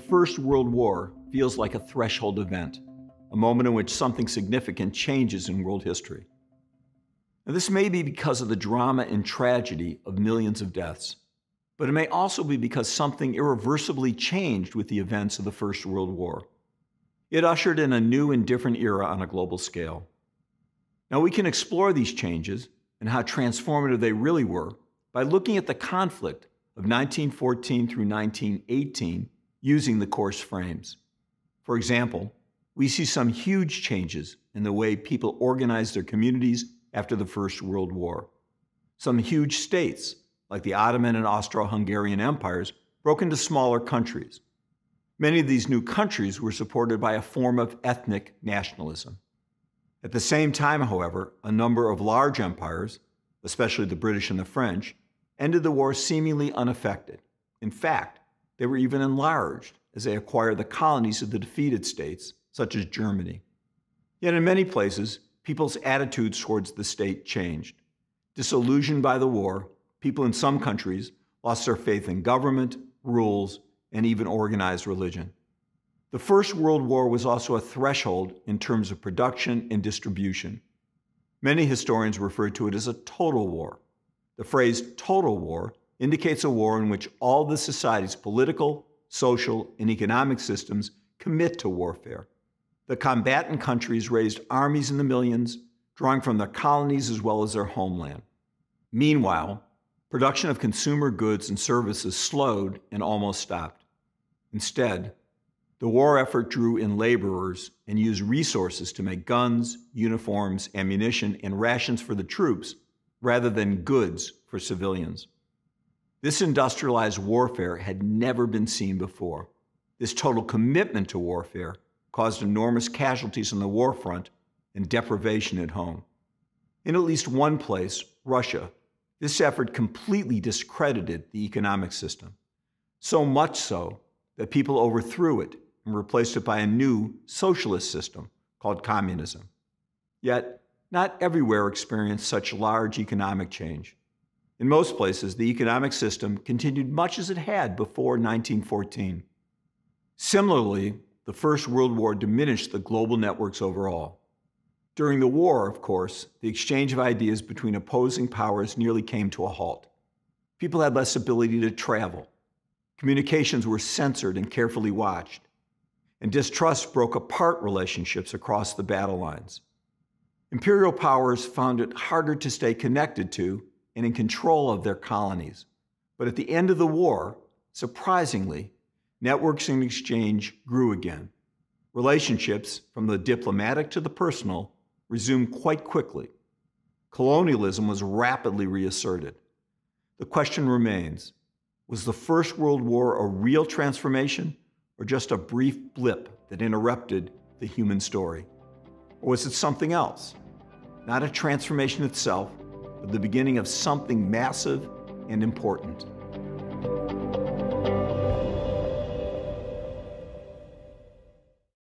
First World War feels like a threshold event, a moment in which something significant changes in world history. Now, this may be because of the drama and tragedy of millions of deaths, but it may also be because something irreversibly changed with the events of the First World War. It ushered in a new and different era on a global scale. Now, we can explore these changes and how transformative they really were by looking at the conflict of 1914 through 1918 using the course frames. For example, we see some huge changes in the way people organized their communities after the First World War. Some huge states, like the Ottoman and Austro Hungarian empires, broke into smaller countries. Many of these new countries were supported by a form of ethnic nationalism. At the same time, however, a number of large empires, especially the British and the French, ended the war seemingly unaffected. In fact, they were even enlarged as they acquired the colonies of the defeated states, such as Germany. Yet in many places, people's attitudes towards the state changed. Disillusioned by the war, people in some countries lost their faith in government, rules, and even organized religion. The First World War was also a threshold in terms of production and distribution. Many historians refer to it as a total war. The phrase total war indicates a war in which all the society's political, social, and economic systems commit to warfare. The combatant countries raised armies in the millions, drawing from their colonies as well as their homeland. Meanwhile, production of consumer goods and services slowed and almost stopped. Instead, the war effort drew in laborers and used resources to make guns, uniforms, ammunition, and rations for the troops rather than goods for civilians. This industrialized warfare had never been seen before. This total commitment to warfare caused enormous casualties on the war front and deprivation at home. In at least one place, Russia, this effort completely discredited the economic system. So much so that people overthrew it and replaced it by a new socialist system called communism. Yet, not everywhere experienced such large economic change. In most places, the economic system continued much as it had before 1914. Similarly, the First World War diminished the global networks overall. During the war, of course, the exchange of ideas between opposing powers nearly came to a halt. People had less ability to travel. Communications were censored and carefully watched. And distrust broke apart relationships across the battle lines. Imperial powers found it harder to stay connected to and in control of their colonies. But at the end of the war, surprisingly, networks and exchange grew again. Relationships, from the diplomatic to the personal, resumed quite quickly. Colonialism was rapidly reasserted. The question remains was the First World War a real transformation or just a brief blip that interrupted the human story? Or was it something else? Not a transformation itself, the beginning of something massive and important.